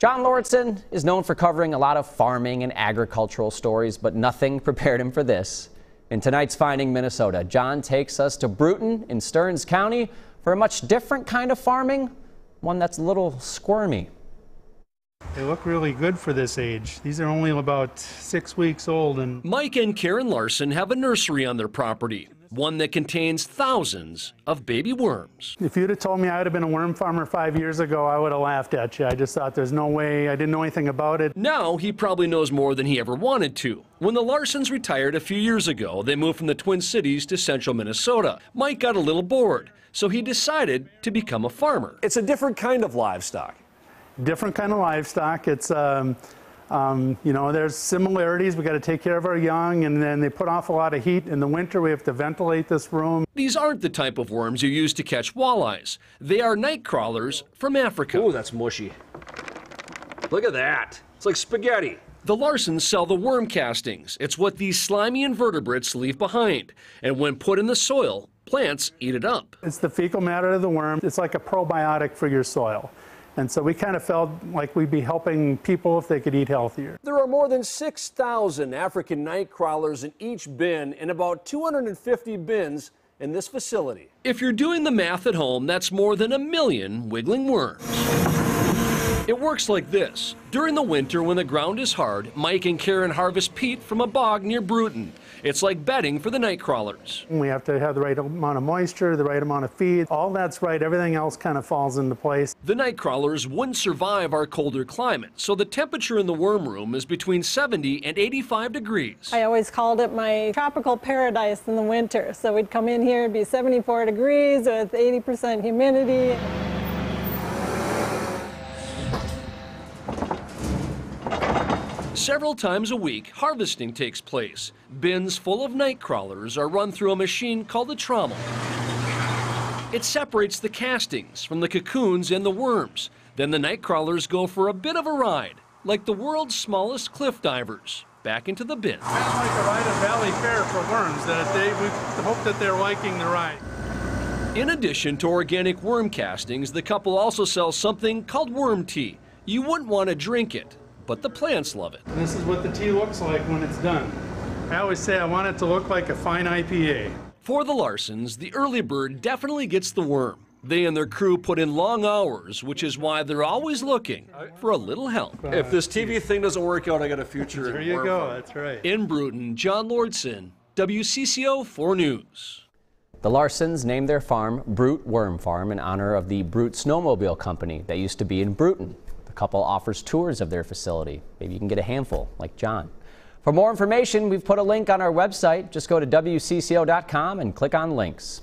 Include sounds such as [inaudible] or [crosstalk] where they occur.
John Lauritsen is known for covering a lot of farming and agricultural stories, but nothing [laughs] prepared him for this. In tonight's Finding Minnesota, John takes us to Brooten in Stearns County for a much different kind of farming, one that's a little squirmy. They look really good for this age. These are only about six weeks old and Mike and Karen Larson have a nursery on their property, one that contains thousands of baby worms. if you'd have told me I would have been a worm farmer five years ago, I would have laughed at you. I just thought there's no way, I didn't know anything about it. Now he probably knows more than he ever wanted to. When the Larsons retired a few years ago, they moved from the Twin Cities to central Minnesota. Mike got a little bored, so he decided to become a farmer. It's a different kind of livestock. Different kind of livestock. It's, um, um, you know, there's similarities. We got to take care of our young, and then they put off a lot of heat. In the winter, we have to ventilate this room. These aren't the type of worms you use to catch walleyes. They are night crawlers from Africa. Oh, that's mushy. Look at that. It's like spaghetti. The Larsons sell the worm castings. It's what these slimy invertebrates leave behind. And when put in the soil, plants eat it up. It's the fecal matter of the worm. It's like a probiotic for your soil. And so we kind of felt like we'd be helping people if they could eat healthier. There are more than 6,000 African night crawlers in each bin and about 250 bins in this facility. If you're doing the math at home, that's more than a million wiggling worms. It works like this. During the winter, when the ground is hard, Mike and Karen harvest peat from a bog near Brooten. It's like bedding for the night crawlers. We have to have the right amount of moisture, the right amount of feed. All that's right. Everything else kind of falls into place. The night crawlers wouldn't survive our colder climate, so the temperature in the worm room is between 70 and 85 degrees. I always called it my tropical paradise in the winter. So we'd come in here, it'd be 74 degrees with 80% humidity. Several times a week, harvesting takes place. Bins full of night crawlers are run through a machine called a trommel. It separates the castings from the cocoons and the worms. Then the night crawlers go for a bit of a ride, like the world's smallest cliff divers, back into the bin. Kind of like a ride at Valley Fair for worms. That they, we hope that they're liking the ride. In addition to organic worm castings, the couple also sells something called worm tea. You wouldn't want to drink it, but the plants love it. This is what the tea looks like when it's done. I always say I want it to look like a fine IPA. For the Larsons, the early bird definitely gets the worm. They and their crew put in long hours, which is why they're always looking for a little help. If this TV thing doesn't work out, I got a future. There you go. farming. That's right. In Brooten, John Lauritsen, WCCO 4 News. The Larsons named their farm Brute Worm Farm in honor of the Brute Snowmobile Company that used to be in Brooten. Couple offers tours of their facility. Maybe you can get a handful, like John. For more information, we've put a link on our website. Just go to WCCO.com and click on links.